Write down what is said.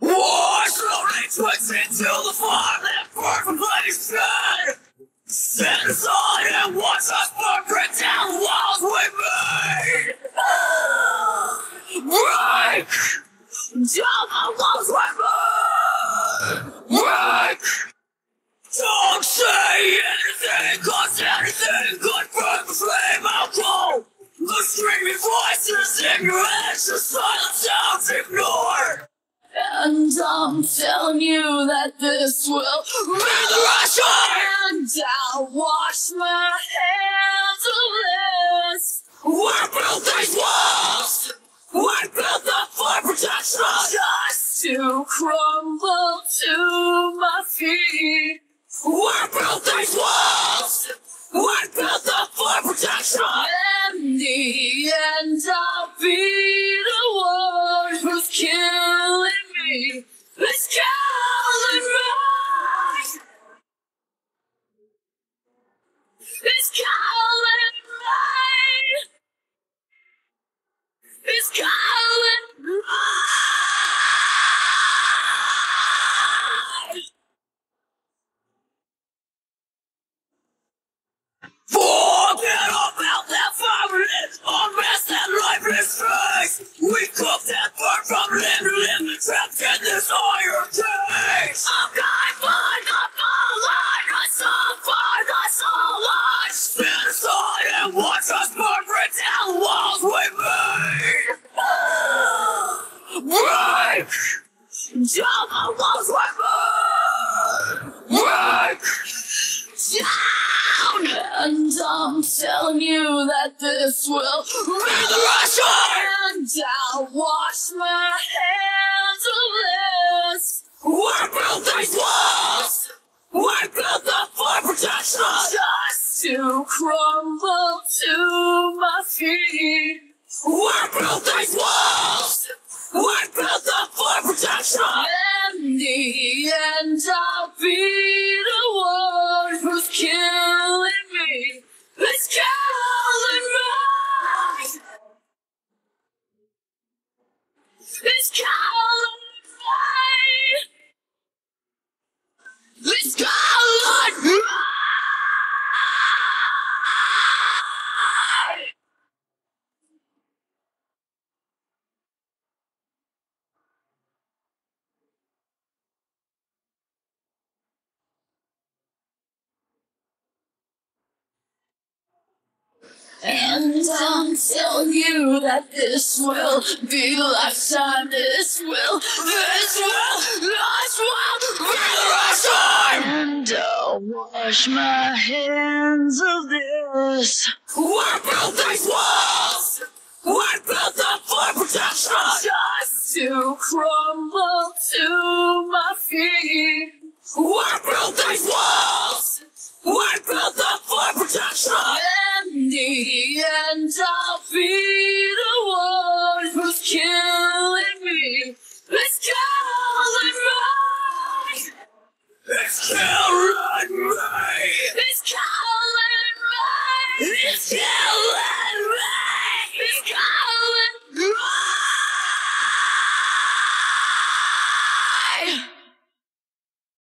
War slowly twists into the fire that burn from bloody spread. Set aside and watch us burn down the walls we made. Break down the walls we made. Break. Don't say anything, cause anything could burn the flame out cold. The screaming voices in your head, the silent sounds ignored. And I'm telling you that this will be the time. And I'll wash my hands of this. We built these walls. It's killing me. It's killing me. Forget about that violence, unrest and lifeless face. We cook that burn from limb to limb, trapped in this iron Break down the walls we made. Break down! And I'm telling you that this will be the time! And I'll wash my hands of this! We built these walls! We built them for protection! Just to crumble to my feet! We built these walls! It's killing me. It's killing me. And I'm telling you that this will be the last time. This will, this will, this will be the last time. And I'll wash my hands of this. We built these walls. We built them for protection. Just to crumble to my feet. We built these walls. We built them for protection. The end, I'll be the one who's killing me. It's killing me. It's killing me.